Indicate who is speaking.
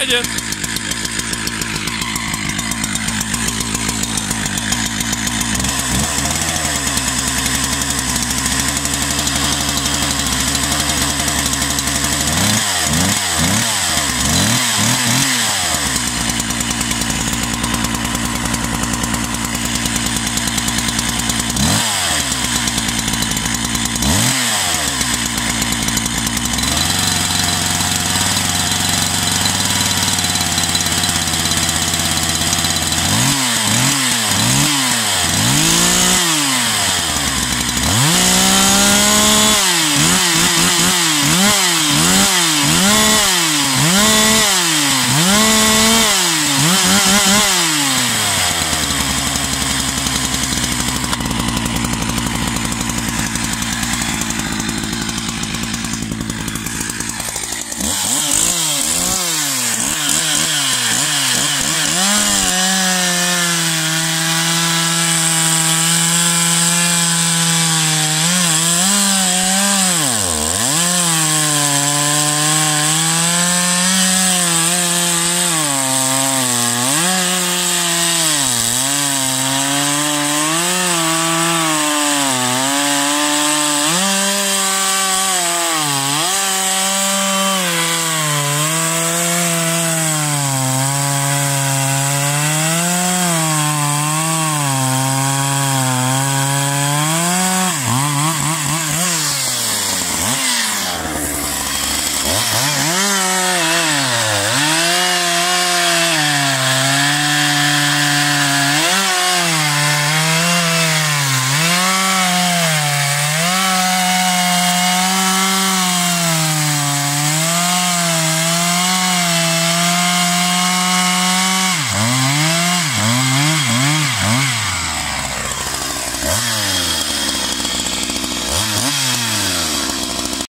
Speaker 1: Danke dir.